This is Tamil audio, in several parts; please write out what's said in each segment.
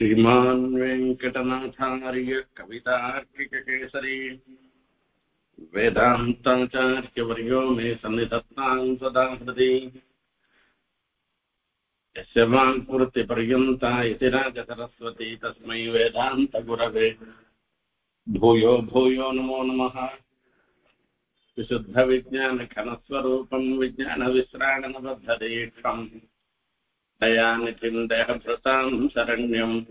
श्रीमान् वेङ्कटनाथार्य कवितार्किककेसरी। वेदान्ताचार्यवर्यो मे सन्निधत्ताम् सदा हृदि। यस्य वाङ्कृतिपर्यन्ता इति राजसरस्वती, तस्मै वेदान्तगुरवे। भूयो भूयो नमो नमः। विशुद्धविज्ञानघनस्वरूपम् विज्ञानविश्राणनबद्धदीक्षम्। दयानिधिम् देहभृताम् शरण्यम्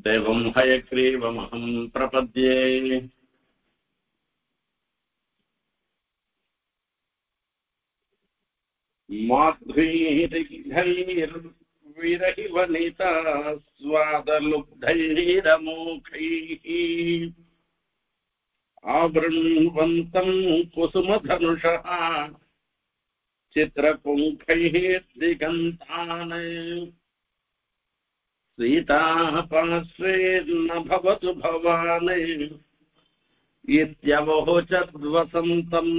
देवम् हयग्रीवमहम् प्रपद्ये। माध्वीर्विरहिवनिता स्वादलुब्धैरमोखैः आवृण्वन्तम् कुसुमधनुषः। चित्रपुङ्खैः दिगन्तान् सीताः पार्श्वे न भवतु भवान् इत्यवोचद्वसन्तम्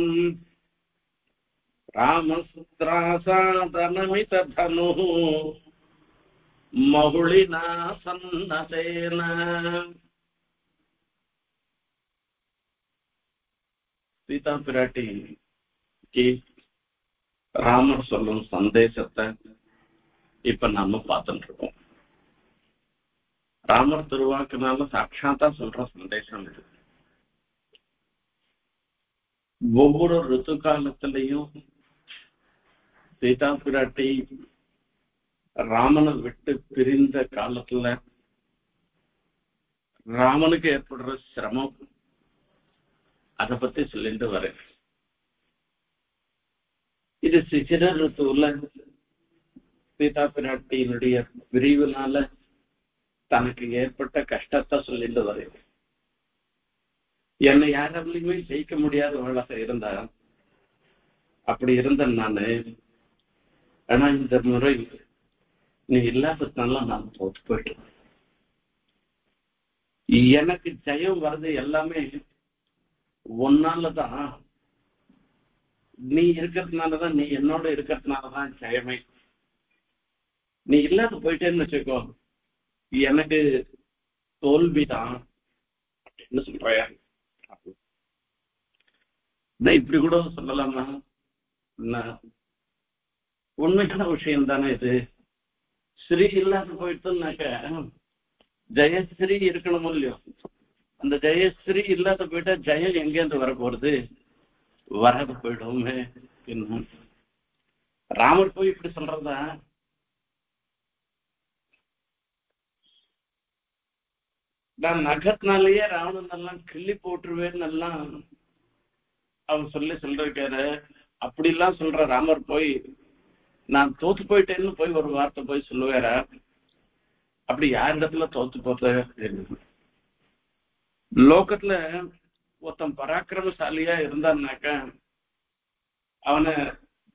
रामसुत्रासादनमितधनुः महुळिना सन्नतेन सीता पिराटी की ராமர் சொல்லும் சந்தேசத்தை இப்ப நாம பார்த்துட்டு இருக்கோம் ராமர் திருவாக்குனால சாட்சாத்தா சொல்ற சந்தேசம் இது. ஒவ்வொரு ரித்து காலத்திலையும் சீதா பிராட்டி ராமனை விட்டு பிரிந்த காலத்துல ராமனுக்கு ஏற்படுற சிரமம் அத பத்தி சொல்லிட்டு வரேன். இது சிசிர ரித்துவுல சீதா பிராட்டியினுடைய விரிவுனால தனக்கு ஏற்பட்ட கஷ்டத்தை சொல்லிட்டு வரேன் என்னை யாராலையுமே ஜெயிக்க முடியாதவளாக இருந்தா அப்படி இருந்த நானு. ஆனா இந்த முறை நீ இல்லாததுனால நான் தோத்து போயிட்டேன். எனக்கு ஜெயம் வர்றது எல்லாமே உன்னாலதான். நீ இருக்கிறதுனாலதான் நீ என்னோட இருக்கிறதுனாலதான் ஜெயமே நீ இல்லாத போயிட்டேன்னு வச்சுக்கோ. எனக்கு தோல்விதான் அப்படின்னு இப்படி கூட சொல்லலாமா? உண்மையான விஷயம் தானே இது. ஸ்ரீ இல்லாத போயிட்டுனாக்க ஜெயஸ்ரீ இருக்கணும் இல்லையோ? அந்த ஜெயஸ்ரீ இல்லாத போயிட்டா ஜெயம் எங்கேருந்து வர போறது வரகு போயிடுவோமே என்ன ராமர் போய் இப்படி சொல்றதா? நான் நகத்தினாலேயே ராவணன் எல்லாம் கிள்ளி போட்டுருவேன்னு எல்லாம் அவன் சொல்லி சொல்லிருக்காரு. எல்லாம் சொல்ற ராமர் போய் நான் தோத்து போயிட்டேன்னு போய் ஒரு வார்த்தை போய் சொல்லுவார? அப்படி யாரிடத்துல தோத்து போற லோகத்துல ஒருத்தன் பராக்கிரமசாலியா இருந்தான்னாக்க அவனை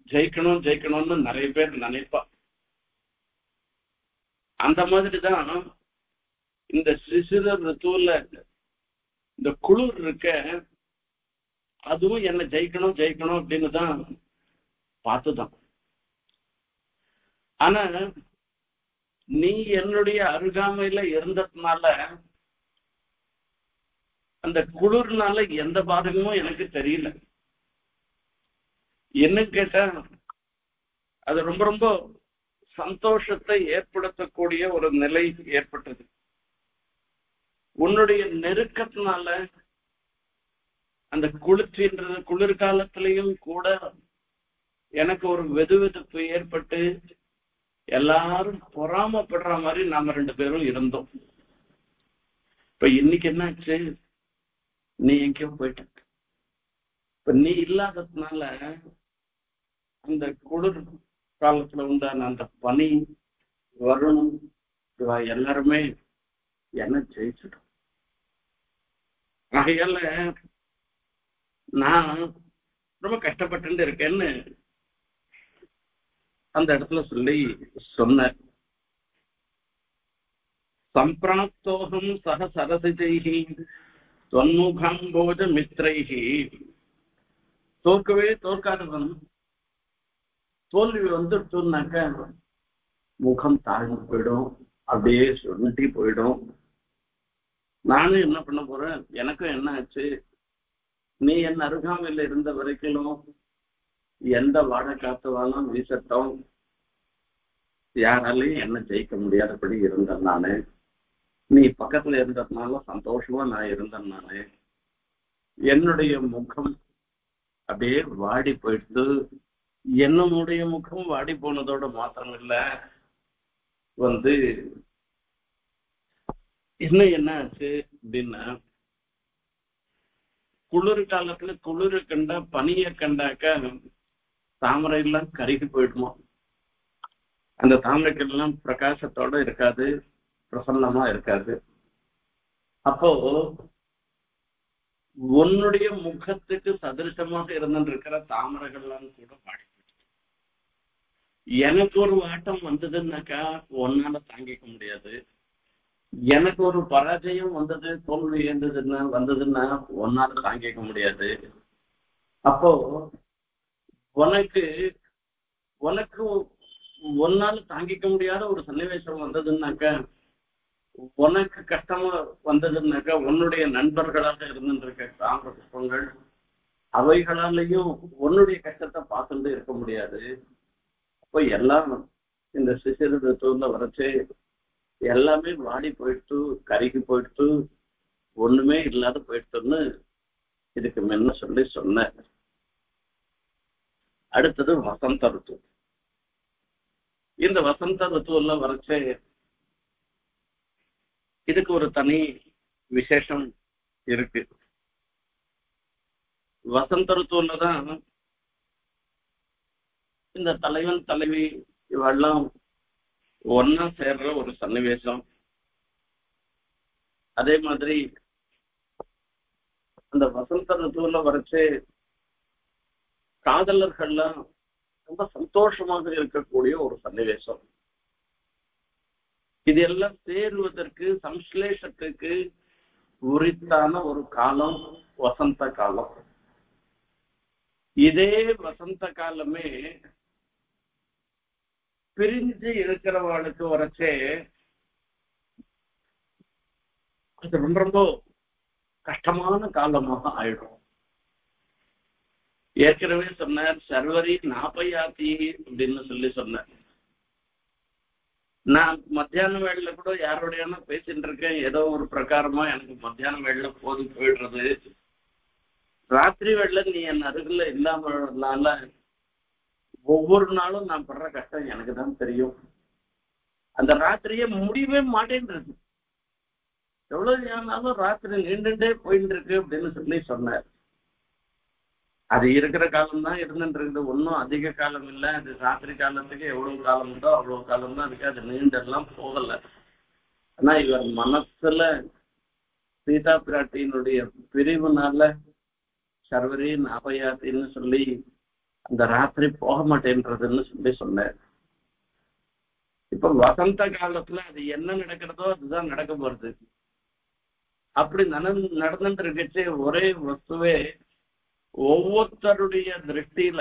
ஜெயிக்கணும் ஜெயிக்கணும்னு நிறைய பேர் நினைப்பான் அந்த மாதிரிதான் இந்த சிசிர ரித்துவல இந்த குளிர் இருக்க அதுவும் என்ன ஜெயிக்கணும் ஜெயிக்கணும் அப்படின்னு தான் பார்த்துதான். ஆனா நீ என்னுடைய அருகாமையில இருந்ததுனால அந்த குளிர்னால எந்த பாதகமும் எனக்கு தெரியல. என்னன்னு கேட்டா அது ரொம்ப ரொம்ப சந்தோஷத்தை ஏற்படுத்தக்கூடிய ஒரு நிலை ஏற்பட்டது. உன்னுடைய நெருக்கத்தினால அந்த குளிர்ச்சின்றது குளிர்காலத்திலையும் கூட எனக்கு ஒரு வெது வெதுப்பு ஏற்பட்டு எல்லாரும் பொறாமப்படுற மாதிரி நாம ரெண்டு பேரும் இருந்தோம். இப்ப இன்னைக்கு என்னாச்சு? நீ எங்கேயோ போயிட்ட. இப்ப நீ இல்லாததுனால அந்த குளிர் காலத்துல உண்டான அந்த பனி வரணும் எல்லாருமே என்ன ஜெயிச்சிடும் ஆகையால நான் ரொம்ப கஷ்டப்பட்டு இருக்கேன்னு அந்த இடத்துல சொல்லி சொன்ன சம்பிராப்தோகம் சக சரசிஜைகி தொன்முகாம்போஜ மித்ரைகி தோற்கவே தோற்காதவன் தோல்வி வந்துட்டுனாக்க முகம் தாழ்ந்து போயிடும் அப்படியே சுருட்டி போயிடும் நானும் என்ன பண்ண போறேன் எனக்கும் என்ன ஆச்சு நீ என் அருகாமையில் இருந்த வரைக்கும் எந்த வாடை காத்துவாலும் வீசட்டும் யாராலையும் என்ன ஜெயிக்க முடியாதபடி இருந்தேன் நானு நீ பக்கத்துல இருந்ததுனால சந்தோஷமா நான் இருந்தேன் நானு என்னுடைய முகம் அப்படியே வாடி போயிடுது. என்னுடைய முகம் வாடி போனதோட மாத்திரம் இல்ல வந்து இன்னும் என்ன ஆச்சு அப்படின்னா குளிர் காலத்துல குளிர் கண்டா பனிய கண்டாக்க தாமரை எல்லாம் கருகி போயிடுமா? அந்த தாமரைக்கெல்லாம் பிரகாசத்தோட இருக்காது. பிரசன்னமா இருக்காது. அப்போ உன்னுடைய முகத்துக்கு சதிருஷமாக இருந்துருக்கிற தாமரைகள்லாம் கூட பாடி எனக்கு ஒரு ஆட்டம் வந்ததுன்னாக்கா ஒன்னால தாங்கிக்க முடியாது. எனக்கு ஒரு பராஜயம் வந்தது தோல்வி இருந்ததுன்னா வந்ததுன்னா ஒன்னால தாங்கிக்க முடியாது. அப்போ உனக்கு உனக்கு ஒன்னால தாங்கிக்க முடியாத ஒரு சன்னிவேசம் வந்ததுன்னாக்கா உனக்கு கஷ்டமா வந்ததுன்னாக்கா உன்னுடைய நண்பர்களாக இருந்துருக்க தாமிர புஷ்பங்கள் அவைகளாலையும் உன்னுடைய கஷ்டத்தை பார்த்துட்டு இருக்க முடியாது. அப்போ எல்லாம் இந்த சிசிறு ரித்துவ வரைச்சு எல்லாமே வாடி போயிட்டு கருகி போயிட்டு ஒண்ணுமே இல்லாத போயிட்டுன்னு இதுக்கு முன்ன சொல்லி சொன்னேன் அடுத்தது வசந்த ருத்து. இந்த வசந்த ருத்துவ வரைச்சே இதுக்கு ஒரு தனி விசேஷம் இருக்கு. வசந்த ருத்துவல தான் இந்த தலைவன் தலைவி இவெல்லாம் ஒன்னா சேர்ற ஒரு சன்னிவேசம். அதே மாதிரி அந்த வசந்த ருத்துவில வரைச்சு காதலர்கள்லாம் ரொம்ப சந்தோஷமாக இருக்கக்கூடிய ஒரு சன்னிவேசம். இது எல்லாம் சேருவதற்கு சம்ஸ்லேஷத்துக்கு உரித்தான ஒரு காலம் வசந்த காலம். இதே வசந்த காலமே பிரிஞ்சு இருக்கிறவளுக்கு வரச்சே அது ரொம்ப ரொம்ப கஷ்டமான காலமாக ஆயிடும். ஏற்கனவே சொன்னார் சர்வரி நாப்பையாத்தி அப்படின்னு சொல்லி சொன்னார். நான் மத்தியான வேலையில கூட யாரோடையான பேசிட்டு இருக்கேன்? ஏதோ ஒரு பிரகாரமா எனக்கு மத்தியான வேலையில போது போயிடுறது. ராத்திரி வேலையில நீ என் அருகில் இல்லாமனால ஒவ்வொரு நாளும் நான் படுற கஷ்டம் எனக்கு தான் தெரியும். அந்த ராத்திரியே முடியவே மாட்டேன்றது. எவ்வளவு ஆனாலும் ராத்திரி நீண்டுட்டே போயிட்டு இருக்கு அப்படின்னு சொல்லி சொன்னார். அது இருக்கிற காலம் தான் இருந்துட்டு இருக்குது. ஒன்றும் அதிக காலம் இல்லை. அது ராத்திரி காலத்துக்கு எவ்வளவு காலம் உண்டோ அவ்வளவு காலம் தான் இருக்கு. அது நீண்டெல்லாம் போகல. ஆனா இவர் மனசுல சீதா பிராட்டியினுடைய பிரிவுனால சர்வரின் அபயாத்தின்னு சொல்லி அந்த ராத்திரி போக மாட்டேன்றதுன்னு சொல்லி சொன்னார். இப்ப வசந்த காலத்துல அது என்ன நடக்கிறதோ அதுதான் நடக்க போறது. அப்படி நடந்துட்டு இருக்கச்சு ஒரே வஸ்துவே ஒவ்வொருத்தருடைய திருஷ்டியில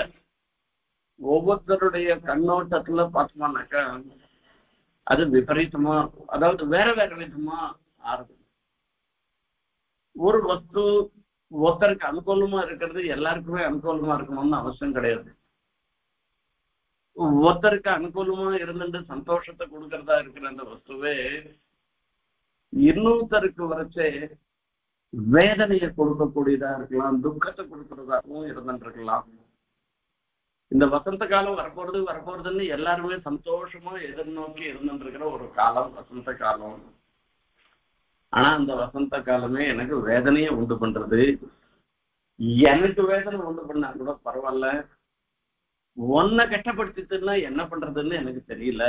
ஒவ்வொருத்தருடைய கண்ணோட்டத்துல பார்த்தோம்னாக்கா அது விபரீதமா அதாவது வேற வேற விதமா ஆறுது. ஒரு வஸ்து ஒருத்தருக்கு அனுகூலமா இருக்கிறது எல்லாருக்குமே அனுகூலமா இருக்கணும்னு அவசியம் கிடையாது. ஒருத்தருக்கு அனுகூலமா இருந்துட்டு சந்தோஷத்தை கொடுக்கறதா இருக்கிற அந்த வஸ்துவே இன்னொருத்தருக்கு வரைச்சே வேதனையை கொடுக்கக்கூடியதா இருக்கலாம் துக்கத்தை கொடுக்கறதாகவும் இருந்துருக்கலாம். இந்த வசந்த காலம் வரப்போறது வரப்போறதுன்னு எல்லாருமே சந்தோஷமா எதிர்நோக்கி இருந்துருக்கிற ஒரு காலம் வசந்த காலம். ஆனா அந்த வசந்த காலமே எனக்கு வேதனையை உண்டு பண்றது. எனக்கு வேதனை உண்டு பண்ணா கூட பரவாயில்ல. ஒன்ன கஷ்டப்படுத்திட்டுன்னா என்ன பண்றதுன்னு எனக்கு தெரியல.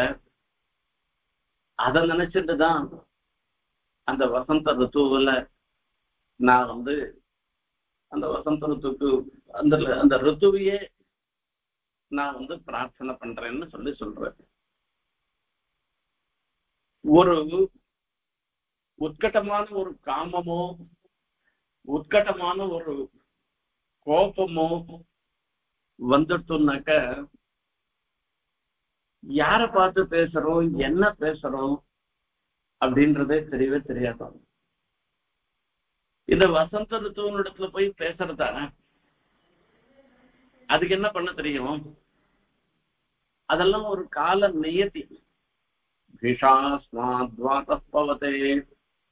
அதை நினைச்சிட்டு தான் அந்த வசந்த ரித்துவுல நான் வந்து அந்த வசந்த ருத்துக்கு அந்த அந்த ருத்துவையே நான் வந்து பிரார்த்தனை பண்றேன்னு சொல்லி சொல்றேன். ஒரு உத்கட்டமான ஒரு காமமோ உத்கட்டமான ஒரு கோபமோ வந்துட்டோம்னாக்க யார பார்த்து பேசுறோம் என்ன பேசுறோம் அப்படின்றதே தெரியவே தெரியாது இந்த வசந்த ரித்துவனிடத்துல போய் பேசுறதா அதுக்கு என்ன பண்ண தெரியும்? அதெல்லாம் ஒரு கால நியதி. பவதே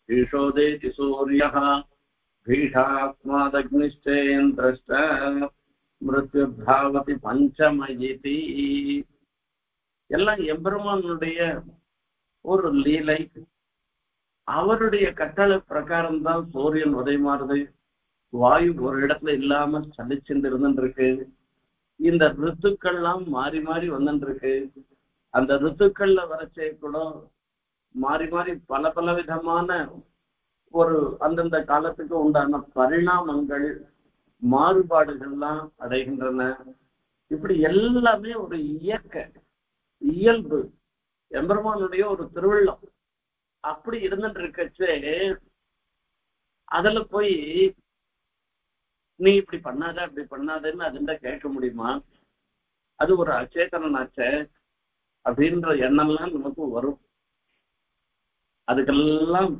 பீஷோதேதி சூரிய பீஷாஸ்மாதக்னிஷ்டேந்திரஷ்ட மிருத்யுர்தாவதி பஞ்சமயிதி. எல்லாம் எம்பெருமானுடைய ஒரு லீலை. அவருடைய கட்டளை பிரகாரம் தான் சூரியன் உதயமாறுது வாயு ஒரு இடத்துல இல்லாம சலிச்சுட்டு இருந்துருக்கு இந்த ரித்துக்கள்லாம் மாறி மாறி வந்துருக்கு அந்த ரித்துக்கள்ல வரச்சே கூட மாறி மாறி பல பல விதமான ஒரு அந்தந்த காலத்துக்கு உண்டான பரிணாமங்கள் மாறுபாடுகள்லாம் அடைகின்றன. இப்படி எல்லாமே ஒரு இயற்கை இயல்பு. எம்பெருமானுடைய ஒரு திருவிழம் அப்படி இருந்துட்டு இருக்கச்சே அதுல போய் நீ இப்படி பண்ணாத அப்படி பண்ணாதன்னு அதுண்ட கேட்க முடியுமா? அது ஒரு அச்சேதனாச்சே அப்படின்ற எண்ணம்லாம் நமக்கு வரும். அதுக்கெல்லாம்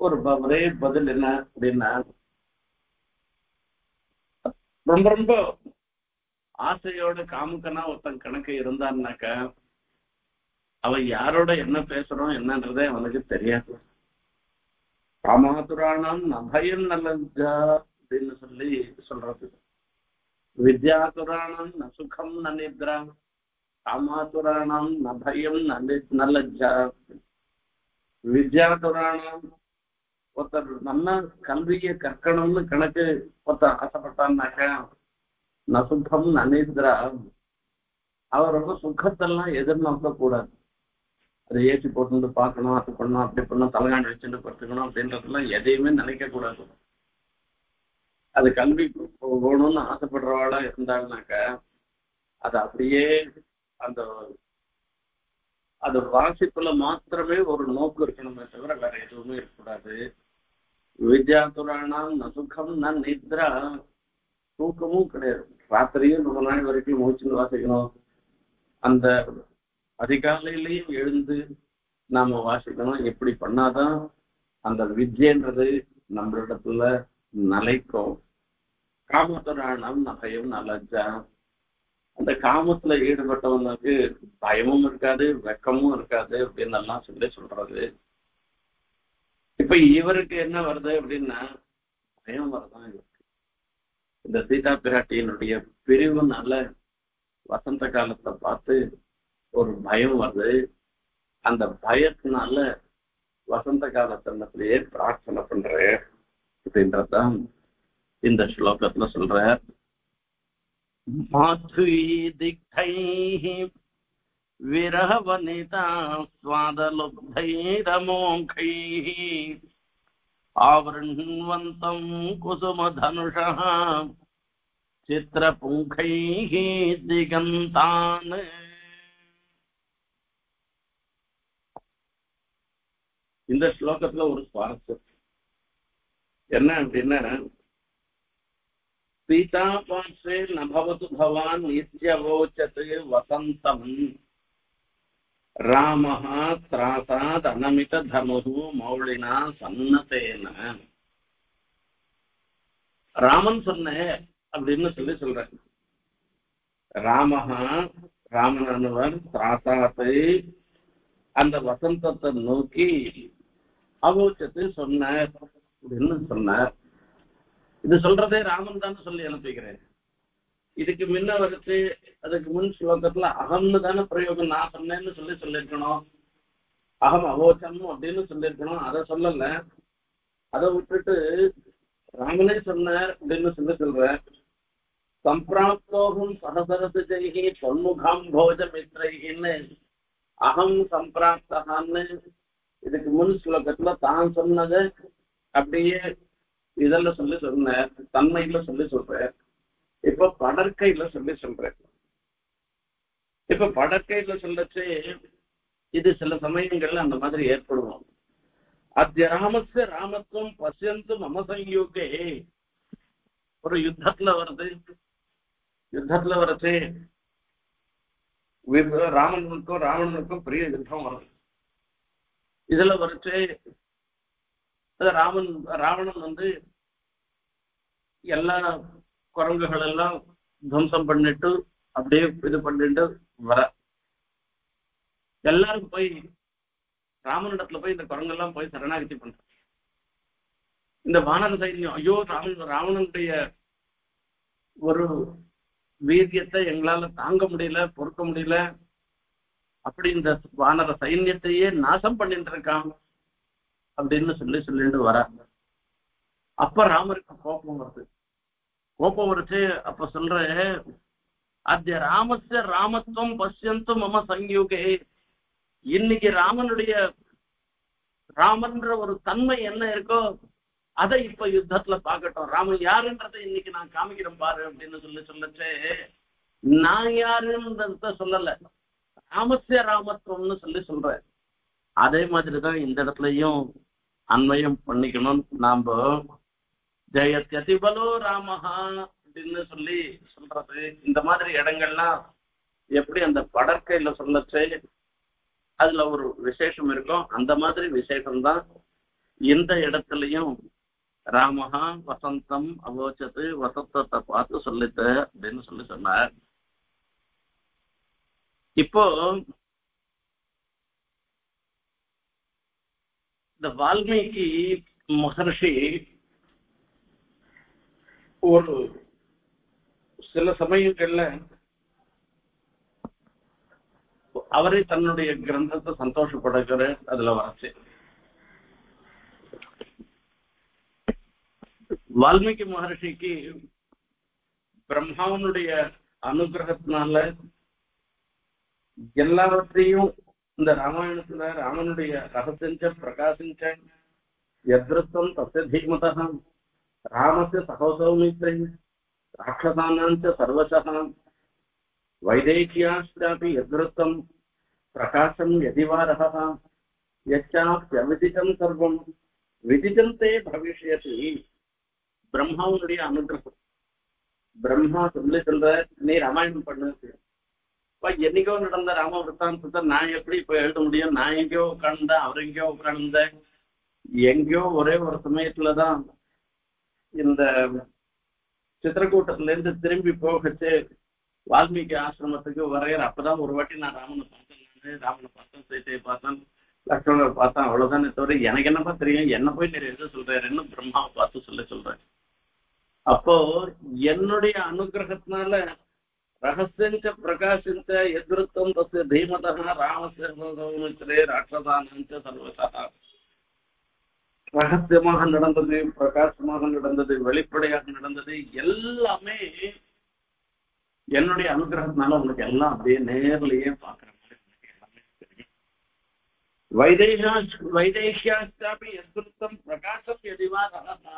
ஒரு ஒரே பதில் என்ன அப்படின்னா ரொம்ப ரொம்ப ஆசையோட காமுக்கனா ஒருத்தன் கணக்கு இருந்தான்னாக்க அவன் யாரோட என்ன பேசுறோம் என்னன்றதே அவனுக்கு தெரியாது. காமாதுராணம் நபயம் நல்லஜா அப்படின்னு சொல்லி சொல்றது வித்யாதுராணம் ந சுகம் ந நித்ரா காமாதுராணம் ந பயம் வித்யாதுராணம் ஒருத்தர் நல்ல கல்வியை கற்கணும்னு கணக்கு ஒருத்தர் ஆசைப்பட்டான்னாக்கா ந சுகம் ந நித்ரா அவர் ரொம்ப சுகத்தெல்லாம் எதிர்நோக்க கூடாது அதை ஏசி போட்டு பார்க்கணும் அது பண்ணணும் அப்படி பண்ணணும் தலைகாணி வச்சுட்டு படுத்துக்கணும் அப்படின்றதெல்லாம் எதையுமே நினைக்க கூடாது. அது கல்வி போகணும்னு ஆசைப்படுறவாளா இருந்தாங்கனாக்க அது அப்படியே அந்த அது வாசிப்புல மாத்திரமே ஒரு நோக்கு இருக்கணுமே தவிர வேற எதுவுமே இருக்கக்கூடாது. வித்யா துராணம் ந சுகம் ந நித்ரா. தூக்கமும் கிடையாது. ராத்திரியும் ரொம்ப நாள் வரைக்கும் மூச்சுன்னு வாசிக்கணும். அந்த அதிகாலையிலையும் எழுந்து நாம வாசிக்கணும். எப்படி பண்ணாதான் அந்த வித்யன்றது நம்மளிடத்துல நிலைக்கும். காமத்துராணம் நகையும் நலஜா அந்த காமத்துல ஈடுபட்டவனுக்கு பயமும் இருக்காது வெக்கமும் இருக்காது அப்படின்னு எல்லாம் சொல்லி சொல்றது. இப்ப இவருக்கு என்ன வருது அப்படின்னா பயம் வரதான் இருக்கு. இந்த சீதா பிராட்டியினுடைய பிரிவுனால வசந்த காலத்தை பார்த்து ஒரு பயம் வருது அந்த பயத்தினால வசந்த காலத்தினத்திலேயே பிரார்த்தனை பண்றேன் அப்படின்றதான் இந்த ஸ்லோகத்துல சொல்ற மாத்வீதிக்தைः विरहवनिता स्वादलुब्धैरमोघैः आवृण्वन्तम् कुसुमधनुषः चित्रपुङ्खैः दिगन्तान् இந்த ஸ்லோகத்துல ஒரு சுவாரஸ்யம். என்ன அப்படின்னா சீதா பாட்சே நபவது பவான் நித்யவோச்சத் வசந்தம். ராமः திராசாத் அனமித தனுகு மௌளினா சன்னதேன. ராமன் சொன்ன அப்படின்னு சொல்லி சொல்றேன். ராமஹா ராமன் அனுவன் திராசாத்தை அந்த வசந்தத்தை நோக்கி ஆகோச்சத்தை சொன்னார். அப்படின்னு சொன்னார்? இது சொல்றதே ராமன் தானே சொல்லி அனுப்பிக்கிறேன். இதுக்கு முன்ன வரைச்சு அதுக்கு முன் ஸ்லோகத்துல அகம்னு தானே பிரயோகம் நான் சொன்னேன்னு சொல்லி சொல்லியிருக்கணும். அகம் அகோச்சம் அப்படின்னு சொல்லியிருக்கணும். அதை சொல்லல. அதை விட்டுட்டு ராமனே சொன்னார் அப்படின்னு சொல்லி சொல்ற சம்பிராப்தோகம் சகசரசு ஜெய்கி தொன்முகாம் போஜமித்ரைகின்னு அகம் சம்பிராப்தகான்னு இதுக்கு முன் ஸ்லோகத்துல தான் சொன்னதை அப்படியே இதெல்லாம் சொல்லி சொன்ன தன்மையில சொல்லி சொல்றேன் இப்ப படற்கையில சொல்லி சொல்றேன் இப்ப படற்கையில சொல்லச்சு இது சில சமயங்கள்ல அந்த மாதிரி ஏற்படுவோம் அத்திய ராமஸ்ய ராமத்துவம் பசியந்து மமசங்கே ஒரு யுத்தத்துல வருது. யுத்தத்துல வரச்சு ராமனுக்கும் ராவணனுக்கும் பெரிய யுத்தம் வருது. இதுல வரைச்சு ராமன் ராவணன் வந்து எல்லா குரங்குகள் எல்லாம் துவம்சம் பண்ணிட்டு அப்படியே இது பண்ணிட்டு வர. எல்லாரும் போய் ராமனிடத்துல போய் இந்த குரங்கெல்லாம் போய் சரணாகதி பண்ற இந்த வானர சைன்யம் ஐயோ ராமன் ராவணனுடைய ஒரு வீரியத்தை எங்களால தாங்க முடியல பொறுக்க முடியல அப்படி இந்த வானர சைன்யத்தையே நாசம் பண்ணிட்டு இருக்காங்க அப்படின்னு சொல்லி சொல்லிட்டு வராங்க. அப்ப ராமருக்கு கோபம் வருது. கோபம் வருச்சு அப்ப சொல்ற அத்திய ராமஸ்ய ராமத்துவம் பசியந்தும் மம சங்கியுகே. இன்னைக்கு ராமனுடைய ராமன்ற ஒரு தன்மை என்ன இருக்கோ அதை இப்ப யுத்தத்துல பாக்கட்டும் ராமன் யாருன்றதை இன்னைக்கு நான் காமிக்கிறேன் பாரு அப்படின்னு சொல்லி சொல்லச்சே நான் யாருன்றத சொல்லல. ராமஸ்ய ராமத்துவம்னு சொல்லி சொல்றாரு. அதே மாதிரிதான் இந்த இடத்துலயும் அன்வயம் பண்ணிக்கணும். நாம ஜெயத்யதிபலோ ராமஹா அப்படின்னு சொல்லி சொல்றது. இந்த மாதிரி இடங்கள்லாம் எப்படி அந்த படற்கையில சொல்லச்சு அதுல ஒரு விசேஷம் இருக்கும். அந்த மாதிரி விசேஷம் தான் இந்த இடத்துலயும் ராமஹா வசந்தம் அவோச்சது வசந்தத்தை பார்த்து சொல்லித்த அப்படின்னு சொல்லி சொன்னார். இப்போ இந்த வால்மீகி மகர்ஷி ஒரு சில சமயங்கள்ல அவரே தன்னுடைய கிரந்தத்தை சந்தோஷப்படுகிற அதுல வரச்சு. வால்மீகி மகர்ஷிக்கு பிரம்மாவனுடைய அனுகிரகத்தினால எல்லாவற்றையும் இந்த ராமாயணத்துல ராமனுடைய ரகசியஞ்ச பிரகாசிஞ்ச எதிர்த்தம் தச தீமத ராமச சகோசௌமித்ரை ராட்சசானாஞ்ச சர்வச वैदेह्याश्चापि यदृत्तं प्रकाशं यदिवारः यच्चाप्यविदितं सर्वं विदितन्ते भविष्यति பிரம்மாவுடைய அனுகிரகம் பிரம்மா சொல்லி சொல்ற நீ ராமாயணம் பண்ணு என்னைக்கோ நடந்த ராம விற்த்தாந்தத்தை நான் எப்படி இப்ப எழுத முடியும்? நான் எங்கேயோ உட்கார்ந்தேன் அவர் எங்கேயோ உட்கார்ந்தேன். எங்கேயோ ஒரே ஒரு சமயத்துலதான் இந்த சித்திரக்கூட்டத்துல இருந்து திரும்பி போகச்சு வால்மீகி ஆசிரமத்துக்கு வரையற. அப்பதான் ஒரு வாட்டி நான் ராமனை பார்த்தேன் ராமனை பார்த்தேன் சீத்தையை பார்த்தேன் லக்ஷ்மணர் பார்த்தேன் அவ்வளவுதானே தவிர எனக்கு என்னப்பா தெரியும்? என்ன போய் நீர் எது சொல்றாருன்னு பிரம்மாவை பார்த்து சொல்ல சொல்றேன் அப்போ என்னுடைய அனுகிரகத்தினால ரகசியஞ்ச பிரகாசிஞ்ச எதிர்த்தம் தசு தீமதா ராமசே ராட்சதானஞ்ச சர்வசா ரகசியமாக நடந்தது பிரகாசமாக நடந்தது வெளிப்படையாக நடந்தது எல்லாமே என்னுடைய அனுகிரகத்தினால உங்களுக்கு எல்லாம் அப்படியே நேர்லயே பாக்குற மாதிரி உங்களுக்கு எல்லாமே தெரியும் வைதேகா வைதேகியாஸ்தாபி எதிர்த்தம் பிரகாசம் எதிவா ரகசா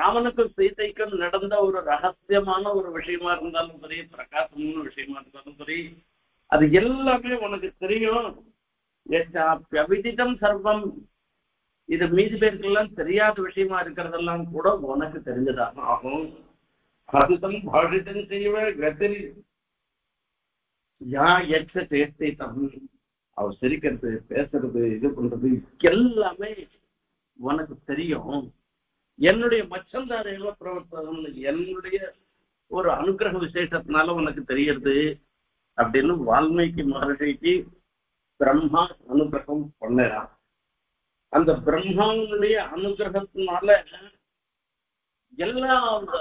ராமனுக்கும் சீதைக்கும் நடந்த ஒரு ரகசியமான ஒரு விஷயமா இருந்தாலும் சரி பிரகாசமான விஷயமா இருந்தாலும் சரி அது எல்லாமே உனக்கு தெரியும். அவிதிதம் சர்வம். இது மீதி பேருக்கெல்லாம் தெரியாத விஷயமா இருக்கிறதெல்லாம் கூட உனக்கு தெரிஞ்சதாக ஆகும். அதுதம் பாஷிதம் செய்வ கதிரி யா எச்ச தம். அவர் சிரிக்கிறது பேசுறது இது பண்றது எல்லாமே உனக்கு தெரியும். என்னுடைய மச்சந்தாரையில பிரவர்த்தகம்னு என்னுடைய ஒரு அனுகிரக விசேஷத்தினால உனக்கு தெரியறது அப்படின்னு வால்மீகி மகர்ஷிக்கு பிரம்மா அனுகிரகம் பண்ணலாம் அந்த பிரம்மாவுடைய அனுகிரகத்தினால எல்லா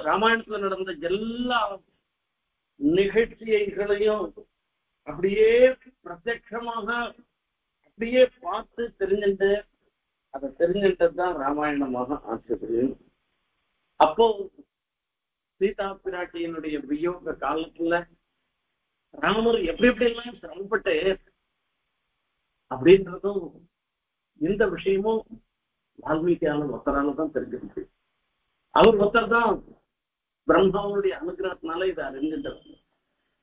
ராமாயணத்துல நடந்த எல்லா நிகழ்ச்சிகளையும் அப்படியே பிரத்யட்சமாக அப்படியே பார்த்து தெரிஞ்சுட்டு அதை தெரிஞ்சுக்கிட்டது தான் ராமாயணமாக ஆச்சது அப்போ சீதா பிராட்டியினுடைய வியோக காலத்துல ராமர் எப்படி எப்படி எல்லாம் சிரமப்பட்டு அப்படின்றதும் இந்த விஷயமும் வால்மீகியால ஒருத்தரால தான் தெரிஞ்சுக்க முடியும் அவர் ஒருத்தர் தான் பிரம்மாவுடைய அனுகிரகத்தினால இதை அறிஞ்சிட்டார்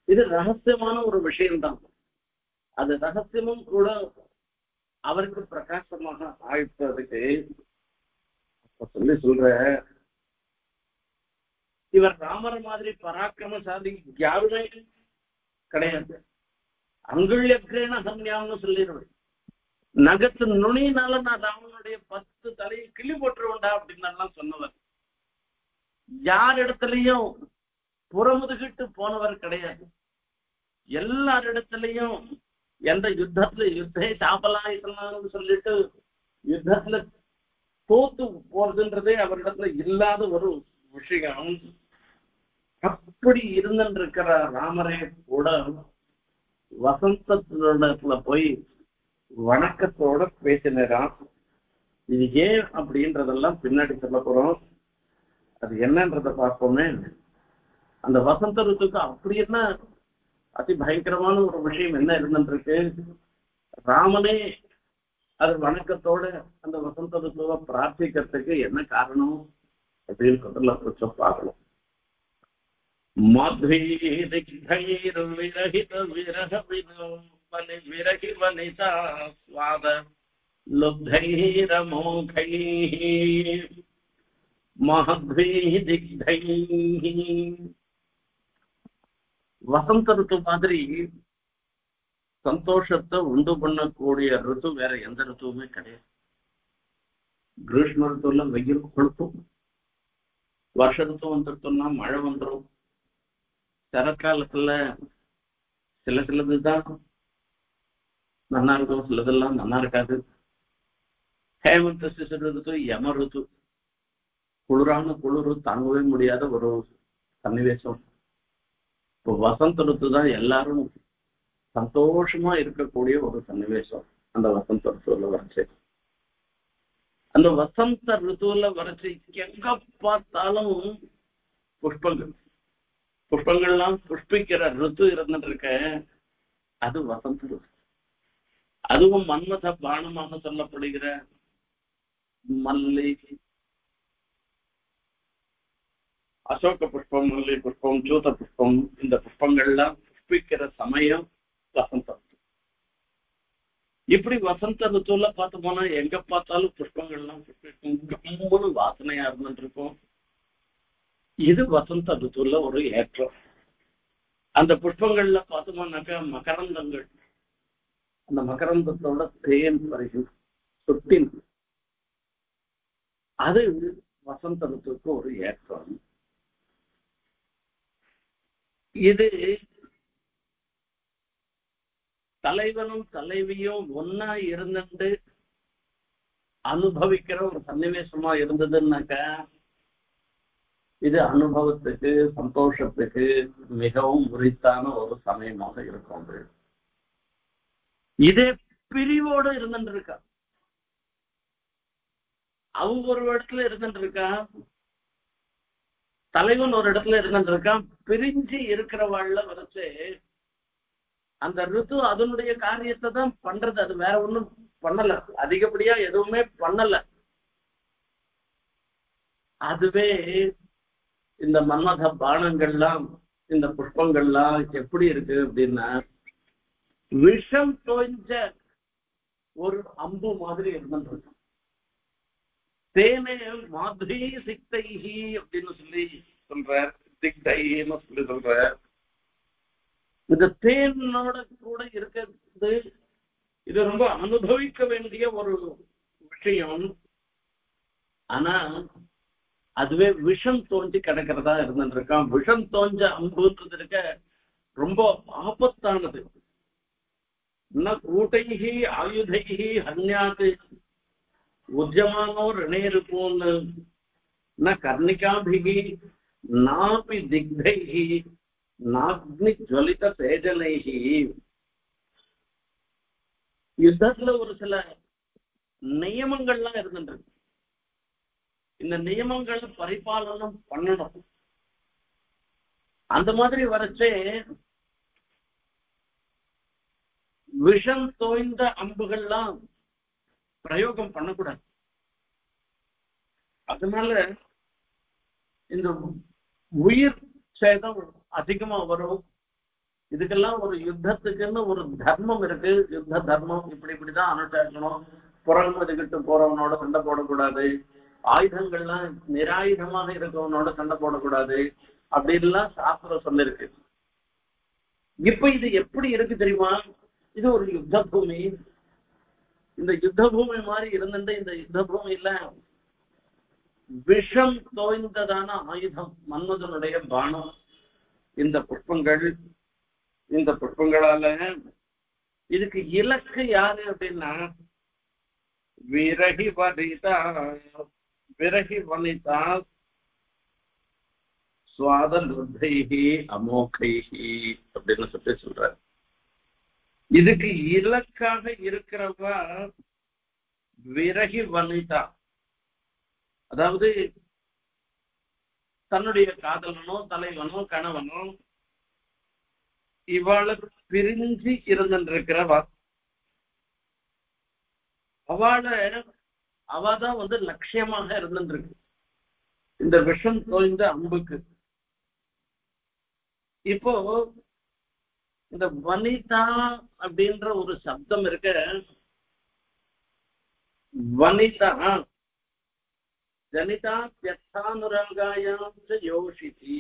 இது ரகசியமான ஒரு விஷயம்தான். அது ரகசியமும் கூட அவருக்கு பிரகாசமாக ஆயிட்டதுக்கு சொல்லி சொல்ற. இவர் ராமர் மாதிரி பராக்கிரமசாலி யாருமே கிடையாது. அங்குள்யக்ரேன சம்யான்னு சொல்லிடுவேன் நகத்து நுனியினால நான் ராமனுடைய பத்து தலையை கிள்ளி போட்டுருவேன்டா அப்படின்னு எல்லாம் சொன்னவர். யார் இடத்துலையும் புறமுதுகிட்டு போனவர் கிடையாது. எல்லார் இடத்துலயும் எந்த யுத்தத்துல யுத்தே சாப்பலாம் சொல்லிட்டு யுத்தத்துல தோத்து போறதுன்றதே அவரிடத்துல இல்லாத ஒரு விஷயம். அப்படி இருந்திருக்கிற ராமரே கூட வசந்தத்துல போய் வணக்கத்தோட பேசினாராம். இது ஏன் அப்படின்றதெல்லாம் பின்னாடி சொல்ல போறோம். அது என்னன்றத பார்ப்போமே. அந்த வசந்த ருத்துக்கு அப்படி என்ன அதி பயங்கரமான ஒரு விஷயம் என்ன இருந்துருக்கு ராமனே அது வணக்கத்தோட அந்த வசந்த ருத்துவ பிரார்த்திக்கிறதுக்கு என்ன காரணம் அப்படின்றதுல கொஞ்சம் பார்க்கணும் மத்வீரிகிரைர்விரகித விரக வினோபனி விரகி வனிதா ஸ்வாத லுப்தைரமோகைः மஹத்வீதிக்தைः வசந்த ருத்து மாதிரி சந்தோஷத்தை உண்டு பண்ணக்கூடிய ருத்து வேற எந்த ருத்துவுமே கிடையாது. கிரீஷ்ம ருத்துல வெயில் கொளுத்தும். வருஷ ருத்து வந்துருத்தோம்னா மழை வந்துடும் சரக்காலத்துல சில சிலது தான் நல்லா இருக்கும் சிலதெல்லாம் நல்லா இருக்காது. ஹேமந்த சிசு ருத்து யம ருத்து. குளிரான குளிர் தாங்கவே முடியாத ஒரு சன்னிவேசம். இப்போ வசந்த ருத்து தான் எல்லாரும் சந்தோஷமா இருக்கக்கூடிய ஒரு சன்னிவேசம் அந்த வசந்த ருத்துல வரைச்சு அந்த வசந்த ருத்துவல வரைச்சு எங்க பார்த்தாலும் புஷ்பங்கள். புஷ்பங்கள்லாம் புஷ்பிக்கிற ருத்து இருந்துட்டு இருக்க அது வசந்த ருத்து அதுவும் மன்மத பானமாக சொல்லப்படுகிற மல்லி அசோக புஷ்பம் முல்லை புஷ்பம் சூத புஷ்பம் இந்த புஷ்பங்கள்லாம் புஷ்பிக்கிற சமயம் வசந்த ருத்து. இப்படி வசந்த ருத்துவல பார்த்து போனா எங்க பார்த்தாலும் புஷ்பங்கள்லாம் புஷ்பிக்கும். ரொம்ப வாசனையா இருந்துட்டு இருக்கும் இது வசந்த ருத்துவல ஒரு ஏற்றம். அந்த புஷ்பங்கள்ல பார்த்தோம்னாக்கா மகரந்தங்கள். அந்த மகரந்தத்தோட தேன் வரைக்கும் சுட்டின் அது வசந்த ருத்துக்கு ஒரு ஏற்றம். இது தலைவனும் தலைவியும் ஒன்னா இருந்துட்டு அனுபவிக்கிற ஒரு சன்னிவேசமா இருந்ததுன்னாக்கா இது அனுபவத்துக்கு சந்தோஷத்துக்கு மிகவும் உரித்தான ஒரு சமயமாக இருக்கும் இதே பிரிவோடு இருந்துட்டு இருக்கா. அவங்க ஒரு இடத்துல இருந்துட்டு இருக்கா தலைவன் ஒரு இடத்துல இருந்துருக்கான் இருக்கான். பிரிஞ்சு இருக்கிறவாழ்ல வரைச்சு அந்த ரித்து அதனுடைய காரியத்தை தான் பண்றது. அது வேற ஒண்ணும் பண்ணல. அதிகப்படியா எதுவுமே பண்ணல. அதுவே இந்த மன்மத பானங்கள்லாம் இந்த புஷ்பங்கள்லாம் எப்படி இருக்கு அப்படின்னா விஷம் தோய்ஞ்ச ஒரு அம்பு மாதிரி இருந்துட்டு தேனே மாதிரி சிக்தைஹி அப்படின்னு சொல்லி சொல்றார். சிக்தைன்னு சொல்லி சொல்றார். இந்த தேனோட கூட இருக்கிறது இது ரொம்ப அனுபவிக்க வேண்டிய ஒரு விஷயம். ஆனா அதுவே விஷம் தோன்றி கிடக்கிறதா இருந்துட்டு இருக்கான் விஷம் தோஞ்ச அம்புன்றது இருக்க ரொம்ப ஆபத்தானது. இன்னும் கூட்டைகி ஆயுதைகி ஹன்யாத்து उद्यमानो ரிணேருப்போன்னு ந न कर्णिकाभिः नापि दिग्धैः ஜுவலித யுத்தத்துல ஒரு சில நியமங்கள்லாம் இருந்துருக்கு இந்த நியமங்கள் பரிபாலனம் பண்ணணும். அந்த மாதிரி வரைச்சே விஷம் தோய்ந்த அம்புகள்லாம் பிரயோகம் பண்ணக்கூடாது. அதனால இந்த உயிர் சேதம் அதிகமா வரும். இதுக்கெல்லாம் ஒரு யுத்தத்துக்குன்னு ஒரு தர்மம் இருக்கு. யுத்த தர்மம் இப்படி இப்படிதான் அனுசரிக்கணும். புறம் இதுகிட்டு போறவனோட சண்டை போடக்கூடாது. ஆயுதங்கள்லாம் நிராயுதமாக இருக்கவனோட சண்டை போடக்கூடாது. அப்படின்லாம் சாஸ்திரம் சொல்லிருக்கு. இப்ப இது எப்படி இருக்கு தெரியுமா? இது ஒரு யுத்த பூமி. இந்த யுத்த பூமி மாதிரி இருந்துட்டு இந்த யுத்த பூமியில விஷம் தோய்ந்ததான ஆயுதம் மன்மதனுடைய பானம். இந்த புஷ்பங்கள் இந்த புஷ்பங்களால இதுக்கு இலக்கு யாரு அப்படின்னா விரகி வனிதா விரகி வனிதா சுவாதலுத்தைஹி அமோகை அப்படின்னு சொல்லி சொல்றாரு. இதுக்கு இலக்காக இருக்கிறவ விரகி வனிதா அதாவது தன்னுடைய காதலனோ தலைவனோ கணவனோ இவாளுக்கு பிரிஞ்சு இருந்துருக்கிறவா அவளை அவதான் வந்து லட்சியமாக இருந்துருக்கு இந்த விஷம் தோய்ந்த அம்புக்கு. இப்போ இந்த வனிதா அப்படின்ற ஒரு சப்தம் இருக்க வனிதா ஜனிதா தியர்த்தானுராகாயாம் யோசிதி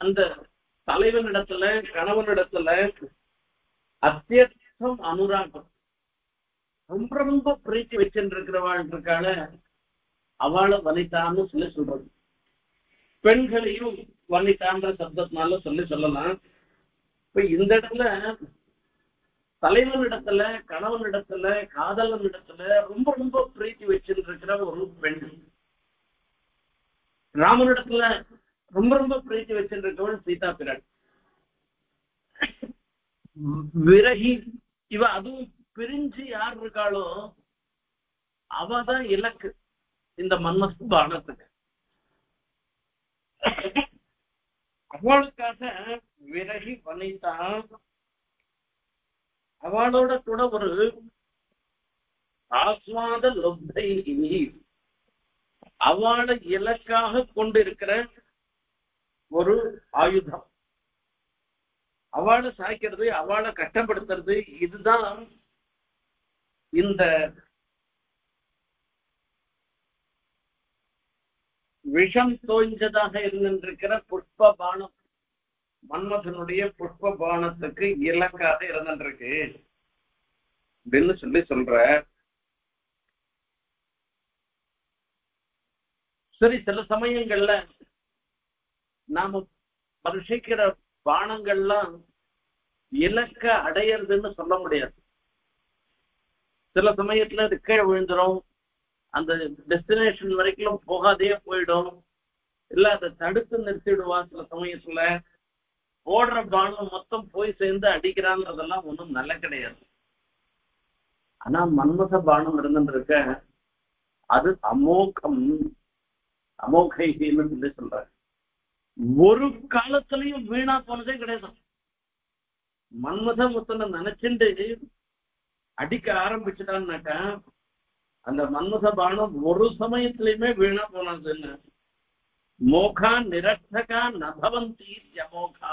அந்த தலைவனிடத்துல கணவனிடத்துல அத்தியம் அனுராகம். ரொம்ப ரொம்ப பிரீத்தி வச்சுருக்கிறவாள் இருக்காள அவளை வனிதான்னு சொல்லி சொல்றது பெண்களையும் வர்ணிக்கான்ற சப்தத்தினால சொல்லி சொல்லலாம். இப்ப இந்த இடத்துல தலைவன் இடத்துல கணவன் இடத்துல காதலன் இடத்துல ரொம்ப ரொம்ப பிரீத்தி வச்சிருக்கிற ஒரு பெண். ராமனிடத்துல ரொம்ப ரொம்ப பிரீத்தி வச்சிருக்கவள் சீதா பிரான். விரகி இவ அதுவும் பிரிஞ்சு யார் இருக்காளோ அவதான் இலக்கு இந்த மன்னஸ்து பானத்துக்கு. அவளுக்காக விலகி வனிதா அவளோட கூட ஒரு ஆஸ்வாத லொத்தை அவளை இலக்காக கொண்டிருக்கிற ஒரு ஆயுதம். அவளை சாய்க்கிறது அவளை கஷ்டப்படுத்துறது இதுதான் இந்த விஷம் தோய்ஞ்சதாக இருந்திருக்கிற புஷ்ப பானம் மன்மதனுடைய புஷ்ப பானத்துக்கு இலக்காக இருந்திருக்கு. அப்படின்னு சொல்லி சொல்ற. சரி சில சமயங்கள்ல நாம பரிசிக்கிற பானங்கள்லாம் இலக்க அடையிறதுன்னு சொல்ல முடியாது. சில சமயத்துல அது கீழே விழுந்துரும் அந்த டெஸ்டினேஷன் வரைக்கும் போகாதே போயிடும். இல்ல அதை தடுத்து நிறுத்திடுவா சில சமயத்துல. ஓடுற பானம் மொத்தம் போய் சேர்ந்து அடிக்கிறான்றதெல்லாம் ஒண்ணும் நல்ல கிடையாது. ஆனா மன்மத பானம் இருந்துருக்க அது அமோகம் அமோகைன்னு சொல்லி சொல்ற ஒரு காலத்திலையும் வீணா போனதே கிடையாது. மன்மத முத்தனை நினைச்சுட்டு அடிக்க ஆரம்பிச்சுட்டான்னாக்கா அந்த மன்மத பானம் ஒரு சமயத்திலயுமே வீணா போனதுன்னு மோகா நிரட்சகா நபவந்தி அமோகா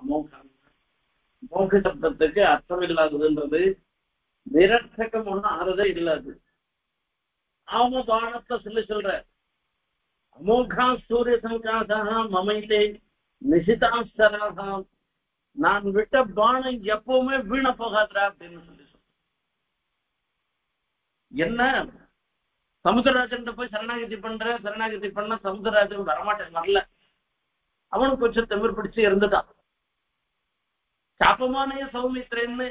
அமோகா. மோக சப்தத்துக்கு அர்த்தம் இல்லாததுன்றது நிரட்சகம் ஒண்ணும் ஆறதே இல்லாது. ஆம பானத்தை சொல்லி சொல்ற. அமோகா சூரிய சங்காசா மமைத்தே நிசிதாஸ்தராக நான் விட்ட பானம் எப்பவுமே வீண போகாதரா அப்படின்னு சொல்லி. என்ன? சமுத்திரராஜன் போய் சரணாகதி பண்ற சரணாகதி பண்ண சமுத்திரராஜன் வரமாட்டேன் வரல. அவனும் கொஞ்சம் திமிர் பிடிச்சு இருந்துட்டான் சாப்பமானைய சௌமித்திரன்னு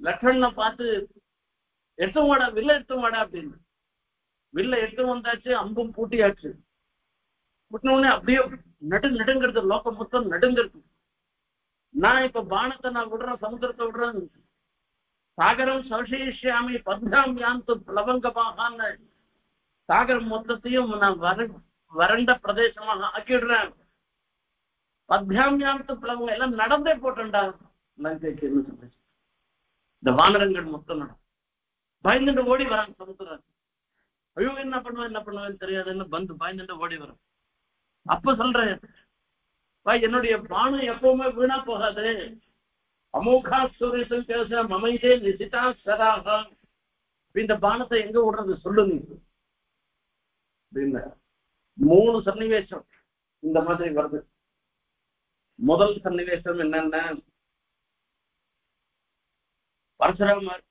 லட்சணனை பார்த்து எடுத்து வாடா வில்ல எடுத்து வாடா அப்படின்னு. வில்ல எடுத்து வந்தாச்சு அம்பும் பூட்டியாச்சு. முட்டின உடனே அப்படியே நடு நடுங்கிறது லோகம் மொத்தம் நடுங்கிறது. நான் இப்ப பானத்தை நான் விடுறேன் சமுத்திரத்தை விடுறேன். சாகரம் சவசேஷியாமி பத்ராம் யாந்து பிளவங்கமாக சாகரம் மொத்தத்தையும் நான் வர வறண்ட பிரதேசமாக ஆக்கிடுறேன். பத்யாம் யாந்து பிளவங்க எல்லாம் நடந்தே போட்டேன்டா லங்கைக்கு சொல்லிச்சு இந்த வானரங்கள் மொத்தம் நடம் பயந்துட்டு ஓடி வரான் சமுத்திரம் ஐயோ என்ன பண்ணுவேன் என்ன பண்ணுவேன்னு தெரியாதுன்னு பந்து பயந்துட்டு ஓடி வரான் அப்ப சொல்றேன் என்னுடைய பானம் எப்பவுமே வீணா போகாது. அமோகா பேச மமைதே நிசிதா சதாக. இந்த பானத்தை எங்க விடுறது? சொல்லு நீ அப்படின்னு மூணு சன்னிவேசம் இந்த மாதிரி வருது. முதல் சன்னிவேசம் என்னன்னா? பரசுராமர்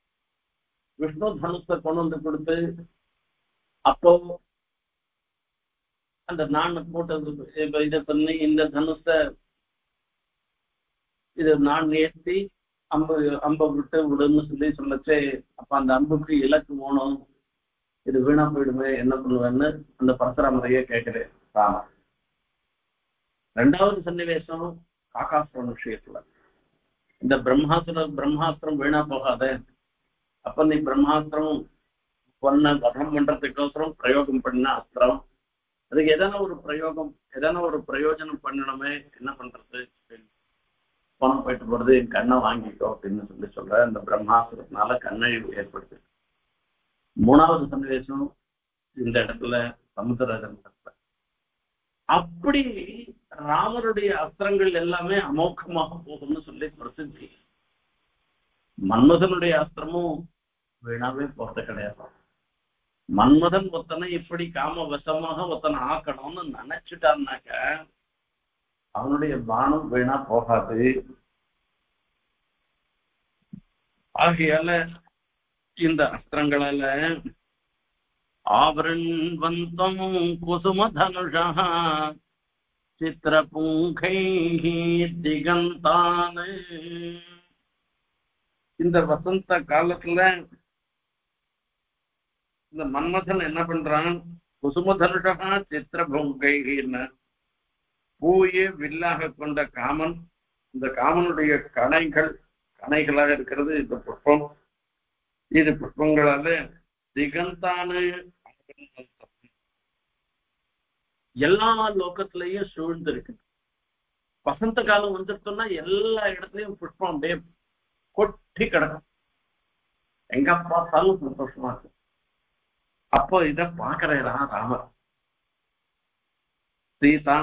விஷ்ணு தனுத்தை கொண்டு வந்து கொடுத்து அப்போ அந்த நான் போட்டது இதை பண்ணி இந்த தனுஷை இது நான் ஏற்றி அம்பு அம்பை விட்டு விடுன்னு சொல்லி சொல்லச்சு அப்ப அந்த அம்புக்கு இலக்கு போகணும் இது வீணா போயிடுமே என்ன பண்ணுவேன்னு அந்த பரசுராமரையே கேட்கிறேன் ராமர். ரெண்டாவது சன்னிவேசம் காக்காசுரன் விஷயத்துல. இந்த பிரம்மாசுர பிரம்மாஸ்திரம் வீணா போகாத. அப்ப நீ பிரம்மாஸ்திரம் பொண்ண வர்ணம் பண்றதுக்கோசரம் பிரயோகம் பண்ண அஸ்திரம். அதுக்கு எதனா ஒரு பிரயோகம் எதனா ஒரு பிரயோஜனம் பண்ணணுமே என்ன பண்றது? பணம் போயிட்டு போறது என் கண்ணை வாங்கிக்கோ அப்படின்னு சொல்லி சொல்ற அந்த பிரம்மாசுரத்தினால கண்ணழிவு ஏற்படுது. மூணாவது சன்னிவேசம் இந்த இடத்துல சமுத்திரராஜன் அப்படி ராமருடைய அஸ்திரங்கள் எல்லாமே அமோகமாக போகும்னு சொல்லி பிரசித்தி. மன்மதனுடைய அஸ்திரமும் வீணாவே போறது கிடையாது. மன்மதன் ஒத்தனை இப்படி காம வசமாக ஒத்தனை ஆக்கணும்னு நினைச்சுட்டான்னாக்க அவனுடைய பானம் வீணா போகாது. ஆகையால இந்த அஸ்திரங்களால ஆவரண்வந்தம் குசும தனுஷா சித்திரபூங்கை திகந்தான இந்த வசந்த காலத்துல இந்த மன்மதன் என்ன பண்றான்? குசும தனுஷா பூவையே வில்லாக கொண்ட காமன். இந்த காமனுடைய கணைகள் கணைகளாக இருக்கிறது. இந்த புஷ்பம் இது புஷ்பங்களால திகந்தானு எல்லா லோகத்திலையும் சூழ்ந்திருக்கு வசந்த காலம் வந்துட்டோம்னா எல்லா இடத்துலயும் புஷ்பம் அப்படியே கொட்டி கிடக்கும். எங்க பார்த்தாலும் சந்தோஷமா இருக்கு அப்போ இதை பாக்குறா ராமர். सीता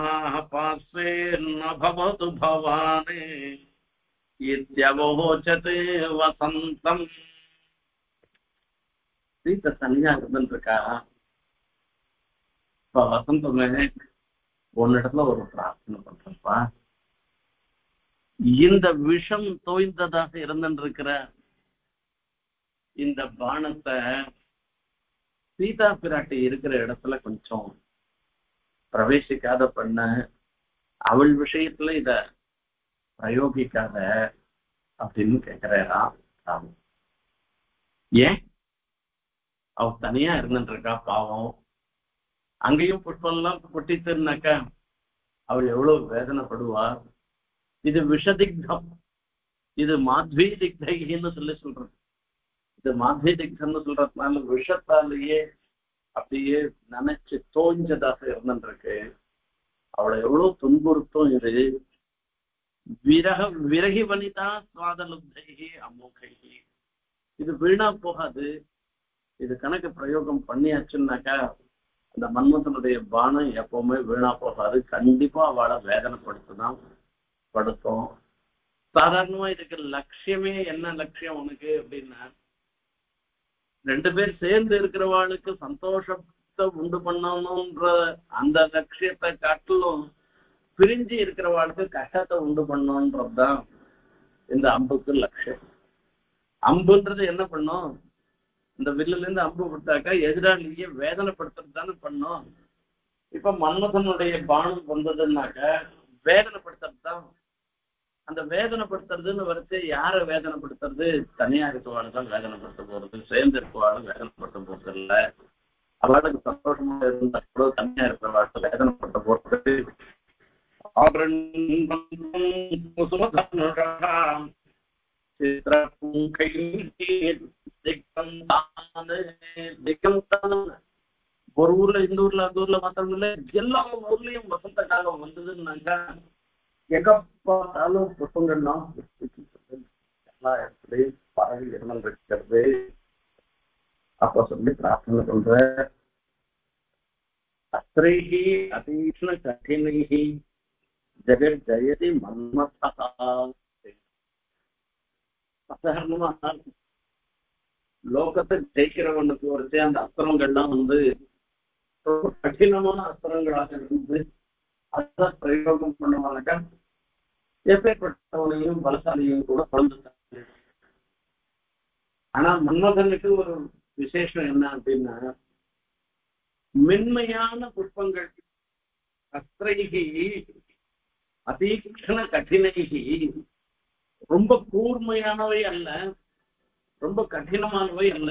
पार्श्वे न भवतु भवाने இத்தியவோச்சது வசந்தம் சீத்தை தனியா இருந்துருக்கா இப்ப வசந்தமே உன்னிடத்துல ஒரு பிரார்த்தனை பண்றப்பா இந்த விஷம் தோய்ந்ததாக இருந்துருக்கிற இந்த பானத்தை சீதா பிராட்டி இருக்கிற இடத்துல கொஞ்சம் பிரவேசிக்காத பண்ண அவள் விஷயத்துல இத பிரயோகிக்காத அப்படின்னு கேக்குறா ராம். ஏன்? அவ தனியா இருந்துட்டு இருக்கா பாவம். அங்கேயும் புஷ்பம்லாம் கொட்டித்துனாக்கா அவள் எவ்வளவு வேதனைப்படுவா? இது விஷதிக்தம். இது மாத்வி திக்தைன்னு சொல்லி சொல்றது. இது மாத்வி திக்தம்னு சொல்றதுனால விஷத்தாலேயே அப்படியே நினைச்சு தோஞ்சதாக இருந்துருக்கு அவளை எவ்வளவு துன்புறுத்தும் இது. விரக விரகி வனிதா சுவாதலுப்தைகி அமோகைகி. இது வீணா போகாது. இது கணக்கு பிரயோகம் பண்ணியாச்சுன்னாக்கா அந்த மன்மதனுடைய பானம் எப்பவுமே வீணா போகாது. கண்டிப்பா அவளை வேதனைப்படுத்துதான் படுத்தும். சாதாரணமா இதுக்கு லட்சியமே என்ன லட்சியம் உனக்கு அப்படின்னா ரெண்டு பேர் சேர்ந்து இருக்கிறவாளுக்கு சந்தோஷத்தை உண்டு பண்ணணும்ன்ற அந்த லட்சியத்தை காட்டிலும் பிரிஞ்சு இருக்கிறவாளுக்கு கஷ்டத்தை உண்டு பண்ணணுன்றதுதான் இந்த அம்புக்கு லட்சியம். அம்புன்றது என்ன பண்ணும்? இந்த வில்லுல இருந்து அம்பு விட்டாக்கா எதிராளியே வேதனைப்படுத்துறது தானே பண்ணும். இப்ப மன்மதனுடைய பானம் வந்ததுன்னாக்க வேதனைப்படுத்துறது தான் அந்த வேதனைப்படுத்துறதுன்னு வரைச்சு யாரை வேதனைப்படுத்துறது? தனியா இருக்கவாள் தான் வேதனைப்படுத்த போறது சேர்ந்து இருக்கவாள் வேதனைப்படுத்த போறது இல்ல. அவளுக்கு சந்தோஷமா இருந்தா கூட தனியா இருக்கிறவாள் வேதனைப்படுத்த போறது. ஒரு ஊர்ல இந்த ஊர்ல அந்த ஊர்ல மாத்திரம் இல்ல எல்லா ஊர்லயும் வசந்த காலம் வந்ததுன்னாங்க. எங்க பார்த்தாலும் புஷ்பங்கள்லாம் எல்லா இடத்துலையும் பறவை இடம் இருக்கிறது. அப்ப சொல்லி பிரார்த்தனை பண்ற அஸ்திரைகி அதீஷ்ண கঠিனைகி ஜெகத் ஜெயதி மன்மதா சாதாரணமா லோகத்தை ஜெயிக்கிறவனுக்கு ஒருத்தே அந்த அஸ்திரங்கள்லாம் வந்து ரொம்ப கடினமான அஸ்திரங்களாக இருந்து அதான் பிரயோகம் பண்ணுவாங்க எப்பேற்பட்டவனையும் பலசாலியும் கூட குழந்தை ஆனா மன்மதனுக்கு ஒரு விசேஷம் என்ன அப்படின்னா மென்மையான புஷ்பங்கள் அஸ்திரைகி அதீக்ஷண கடினைகி ரொம்ப கூர்மையானவை அல்ல ரொம்ப கடினமானவை அல்ல.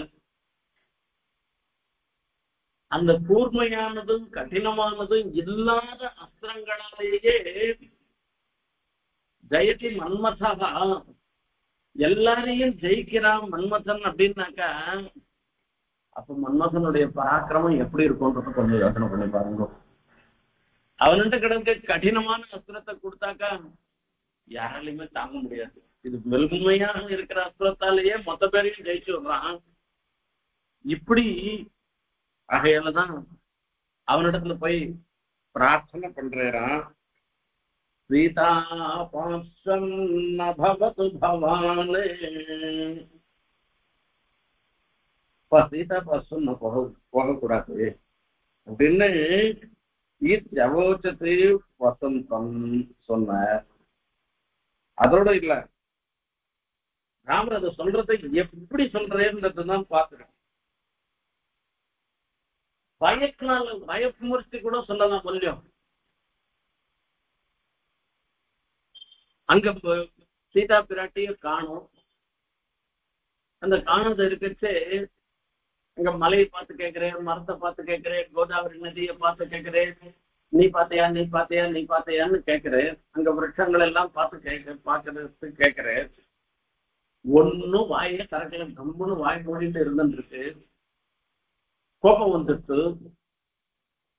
அந்த கூர்மையானதும் கடினமானதும் இல்லாத அஸ்திரங்களாலேயே ஜெயதி மன்மதா எல்லாரையும் ஜெயிக்கிறான் மன்மதன் அப்படின்னாக்கா அப்ப மன்மதனுடைய பராக்கிரமம் எப்படி இருக்கும்ன்றது கொஞ்சம் யோசனை பண்ணி பாருங்க. அவன்கிட்ட கிடக்க கடினமான அஸ்திரத்தை கொடுத்தாக்கா யாராலையுமே தாங்க முடியாது. இது மெல்மையாக இருக்கிற அஸ்திரத்தாலேயே மொத்த பேரையும் ஜெயிச்சு விடுறான். இப்படி ஆகையாலதான் அவனிடத்துல போய் பிரார்த்தனை பண்றான் சீதா பவத்து பவானே. சீதா பாசம் போக போகக்கூடாது. அப்படின்னு ஈர்ச்சவோச்சத்தை வசந்தம் சொன்னார். அதோட இல்ல ராமர் அதை சொல்றதை எப்படி சொல்றேன்றதுதான் பாத்துறேன் பயத்தினால பயமுறுத்தி கூட சொல்லலாம் கொஞ்சம். அங்க சீதா பிராட்டியும் காணும். அந்த காணது இருக்கச்சு அங்க மலையை பார்த்து கேட்கிறேன் மரத்தை பார்த்து கேட்கிறேன் கோதாவரி நதியை பார்த்து கேட்கிறேன். நீ பார்த்தையா நீ பார்த்தையா நீ பார்த்தையான்னு கேட்கிறேன். அங்க விரட்சங்கள் எல்லாம் பார்த்து கேட்க பார்க்கறது கேட்கிறேன். ஒன்னும் வாயே திறக்கல கம்முன்னு வாய் மூடிட்டு இருந்துருக்கு கோபம் வந்துட்டு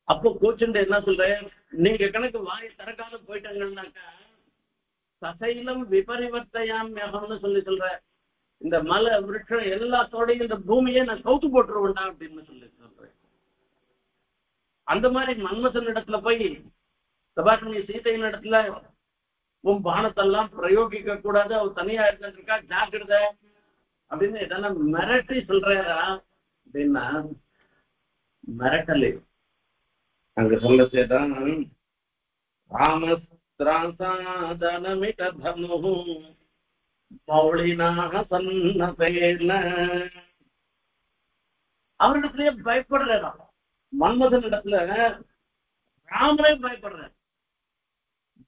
அப்போ கோச்சுண்ட என்ன சொல்றேன் நீங்க கணக்கு வாயை திறக்காத போயிட்டாங்கன்னாக்கா சசைலம் விபரிவர்த்தையாம் யகம்னு சொல்லி சொல்ற. இந்த மலை விருட்சம் எல்லாத்தோடையும் இந்த பூமியை நான் கவுத்து போட்டுருவேண்டா அப்படின்னு சொல்லி சொல்றேன் அந்த மாதிரி மன்மசன் இடத்துல போய் சபாஷினி சீதையின் இடத்துல உன் பானத்தெல்லாம் பிரயோகிக்க கூடாது அவர் தனியா இருந்துருக்கா ஜாக்கிரத அப்படின்னு இதெல்லாம் மிரட்டி சொல்றாரா அப்படின்னா மிரட்டலே. அங்க சொல்லச்சேதான் ராமஸ்திராசாதனமிட தனு மௌளினாக சன்னபேன அவரிடத்துலயே பயப்படுறா மன்மதன் இடத்துல ராமரே பயப்படுறார்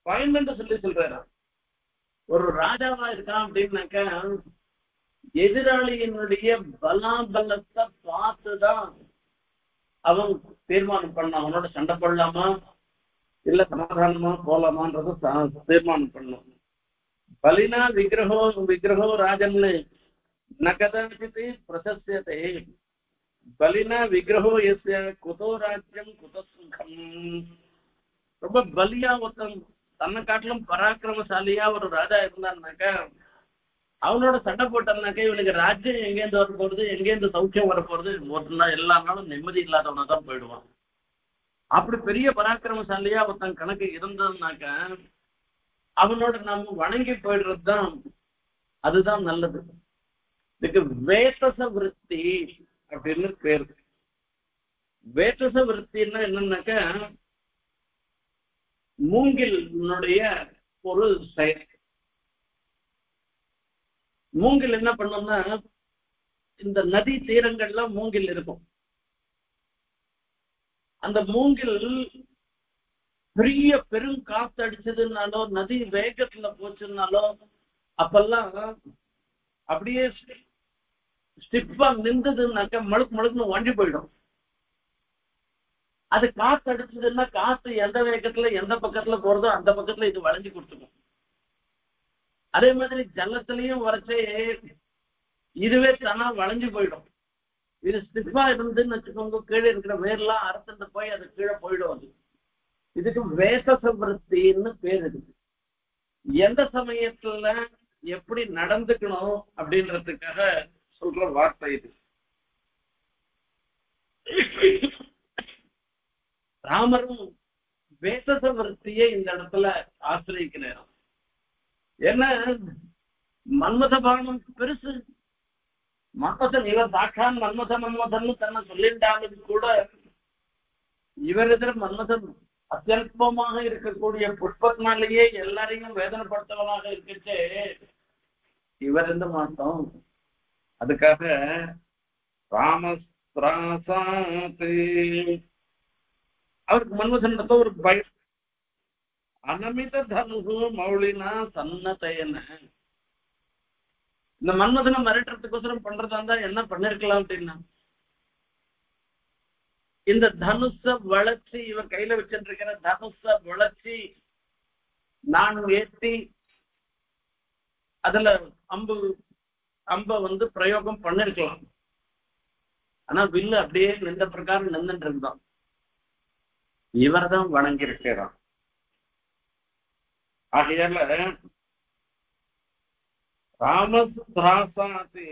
பயந்து சொல்லி சொல்றாரா ஒரு ராஜாவா இருக்கான் அப்படின்னாக்க எதிராளியினுடைய பலாபலத்தை பார்த்துதான் அவன் தீர்மானம் பண்ண அவனோட சண்டை போடலாமா? இல்ல சமாதானமா போலாமான்றது தீர்மானம் பண்ணும் பலினா விக்கிரகோ விக்கிரகோ ராஜன்னு நகதாச்சித் பிரசஸ்யத்தை பலினா விக்கிரகோ எஸ் குதோ ராஜ்யம் குத சுகம் ரொம்ப பலியா ஒருத்தன் தன்னை காட்டிலும் பராக்கிரமசாலியா ஒரு ராஜா இருந்தான்னாக்கா அவனோட சண்டை போட்டோம்னாக்க இவனுக்கு ராஜ்யம் எங்கேருந்து வர போறது எங்கேருந்து சௌக்கியம் வர போறது ஒருத்தனா நாள் எல்லா நாளும் நிம்மதி இல்லாதவனா தான் போயிடுவான். அப்படி பெரிய பராக்கிரமசாலியா ஒருத்தன் கணக்கு இருந்ததுனாக்க அவனோட நாம வணங்கி போயிடுறது தான் அதுதான் நல்லது. இதுக்கு வேத்தச விருத்தி அப்படின்னு பேரு. வேத்தச விருத்தின்னா மூங்கில் உன்னுடைய பொருள் செயல். மூங்கில் என்ன பண்ணோம்னா இந்த நதி தீரங்கள்ல மூங்கில் இருக்கும். அந்த மூங்கில் பெரிய பெரும் காத்து அடிச்சதுனாலோ நதி வேகத்துல போச்சுனாலோ அப்பெல்லாம் அப்படியே ஸ்டிப்பா நின்றதுனாக்க மழுக்கு மழுக்குன்னு வண்டி போயிடும். அது காத்து அடிச்சதுன்னா காத்து எந்த வேகத்துல எந்த பக்கத்துல போறதோ அந்த பக்கத்துல இது வளைஞ்சு கொடுத்துக்கும். அதே மாதிரி ஜலத்திலையும் வரைச்சே இதுவே தானா வளைஞ்சு போயிடும். இது ஸ்டிஃபா இருந்துன்னு வச்சுக்கோங்க கீழே இருக்கிற வேர்லாம் அறுத்துட்டு போய் அது கீழே போயிடும் அது. இதுக்கு வேசச விருத்தின்னு பேர் இருக்கு எந்த சமயத்துல எப்படி நடந்துக்கணும் அப்படின்றதுக்காக சொல்ற வார்த்தை இது. ராமரும் வேசச விருத்தியை இந்த இடத்துல ஆசிரியக்கிறார் என்ன? மன்மத பானம் பெருசு. மன்மதன் இவர் சாட்சான் மன்மத மன்மதன் தன்னை சொல்லிட்டாலும் கூட இவர் எதிர மன்மதன் அத்தியல்பமாக இருக்கக்கூடிய புஷ்பத்னாலேயே எல்லாரையும் வேதனைப்படுத்தவனாக இருக்கச்சு. இவர் எந்த மாட்டோம்? அதுக்காக ராமஸ்திராசாத்து அவருக்கு மன்மதன் ஒரு பயம் அனமித தனுகு மௌலினா சன்னதையன. இந்த மன்மதனை மிரட்டுறதுக்கோசரம் பண்றதா இருந்தா என்ன பண்ணிருக்கலாம் அப்படின்னா இந்த தனுஷ வளர்ச்சி இவர் கையில வச்சிருக்கிற தனுச தனுஷ வளர்ச்சி நான் ஏற்றி அதுல அம்பு அம்ப வந்து பிரயோகம் பண்ணிருக்கலாம். ஆனா வில்லு அப்படியே நின்ற பிரகாரம் நின்றுட்டு இருந்தான். இவர் தான் வணங்கி ஆகையால ராமஸ்திராசாத்து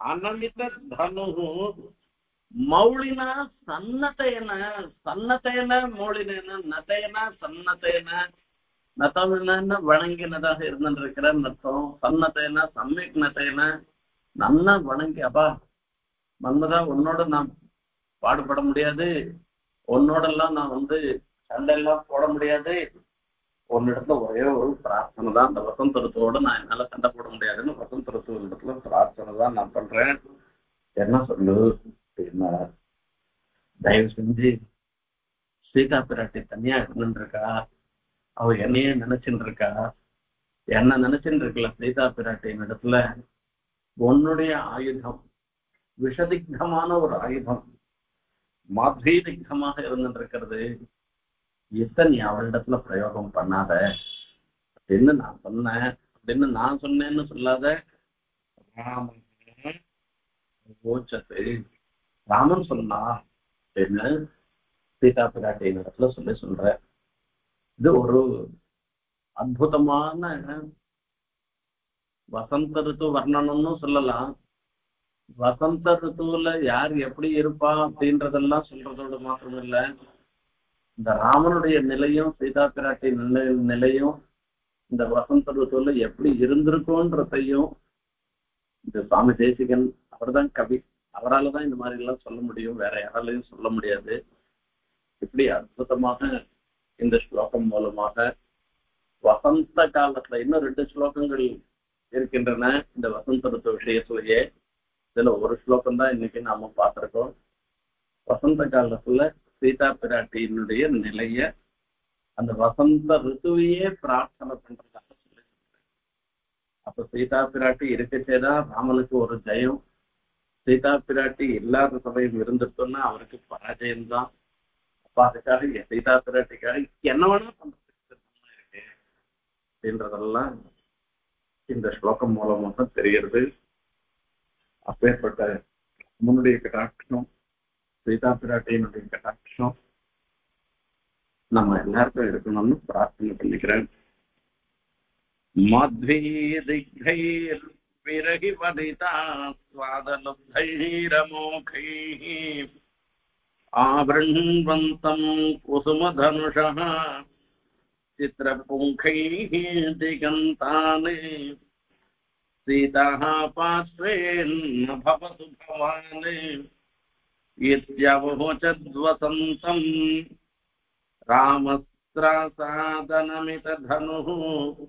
அனமித தனு மௌளினா சன்னத்தையன சன்னத்தையன மௌளின நதையன சன்னத்தையன நத்தம்னா வணங்கினதாக இருந்திருக்கிற நத்தம். சன்னத்தையன சம்யக் நத்தையன நல்லா வணங்கி அப்பா மன்மதா உன்னோட நான் பாடுபட முடியாது. உன்னோடெல்லாம் நான் வந்து சண்டையெல்லாம் போட முடியாது. உன்னிடத்துல ஒரே ஒரு பிரார்த்தனை தான். அந்த வசந்த ருத்துவோட நான் என்னால சண்டை போட முடியாதுன்னு வசந்த ருத்து இடத்துல பிரார்த்தனை தான் நான் பண்றேன். என்ன சொல்லு அப்படின்னா தயவு செஞ்சு சீதா பிராட்டி தனியா இருந்துட்டு இருக்கா அவ என்னையே நினைச்சுட்டு இருக்கா என்ன நினைச்சுட்டு இருக்கல சீதா பிராட்டியின் இடத்துல? உன்னுடைய ஆயுதம் விஷதிக்தமான ஒரு ஆயுதம். மாத்ரீதிக்தமாக இருந்துட்டு இருக்கிறது இத்த நீ அவளிடத்துல பிரயோகம் பண்ணாத? அப்படின்னு நான் சொன்னேன். அப்படின்னு நான் சொன்னேன்னு சொல்லாத? ராமன் ராமன் சொன்னா அப்படின்னு சீதா பிராட்டியின் இடத்துல சொல்லி சொல்ற. இது ஒரு அற்புதமான வசந்த ரித்து வர்ணனம்னு சொல்லலாம். வசந்த ரித்துவுல யார் எப்படி இருப்பா அப்படின்றதெல்லாம் சொல்றதோடு மாத்திரம் இல்லை இந்த ராமனுடைய நிலையும் சீதா பிராட்டி நிலை நிலையும் இந்த வசந்த ருத்துல எப்படி இருந்திருக்கும்ன்றதையும் இந்த சுவாமி தேசிகன் அவர்தான் கவி. அவரால் தான் இந்த மாதிரி எல்லாம் சொல்ல முடியும். வேற யாராலையும் சொல்ல முடியாது. இப்படி அற்புதமாக இந்த ஸ்லோகம் மூலமாக வசந்த காலத்துல இன்னும் ரெண்டு ஸ்லோகங்கள் இருக்கின்றன. இந்த வசந்த ருத்து விஷயத்திலேயே இதுல ஒரு ஸ்லோகம் தான் இன்னைக்கு நாம பார்த்திருக்கோம். வசந்த காலத்துல சீதா பிராட்டியினுடைய நிலைய அந்த வசந்த ருத்துவையே பிரார்த்தனை பண்றதாக சொல்லி அப்ப சீதா பிராட்டி இருக்கச்சேதான் ராமனுக்கு ஒரு ஜெயம். சீதா பிராட்டி இல்லாத சமயம் இருந்துட்டோம்னா அவருக்கு பராஜயம் தான். அப்ப அதுக்காக சீதா பிராட்டிக்காக என்ன வேணா பண்றதுக்கு இருக்கு அப்படின்றதெல்லாம் இந்த ஸ்லோகம் மூலமாக தெரிகிறது. அப்பேற்பட்ட முன்னுடைய கட்டாட்சம் சீதா பிராட்டியினுடைய கட்டாட்சம் நம்ம எல்லாருக்கும் இருக்கணும்னு பிரார்த்தனை பண்ணிக்கிறேன் மத்வீதிகைர் விரகி வதிதா स्वादलब्धैरमोखैः आवृण्वन्तम् कुसुमधनुषः चित्रपुङ्खैः दिगन्तानि सीताः पार्श्वेन्न भवतु भवान् इत्यवोचद्वसन्तम्। रामस्त्रासादनमितधनुः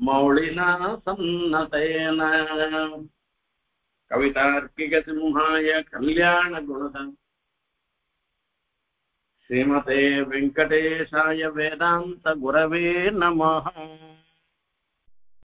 मौलिना सन्नतेन कवितार्किकसिंहाय कल्याणगुणः। श्रीमते वेङ्कटेशाय वेदान्तगुरवे नमः।